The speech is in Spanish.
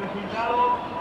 Resultado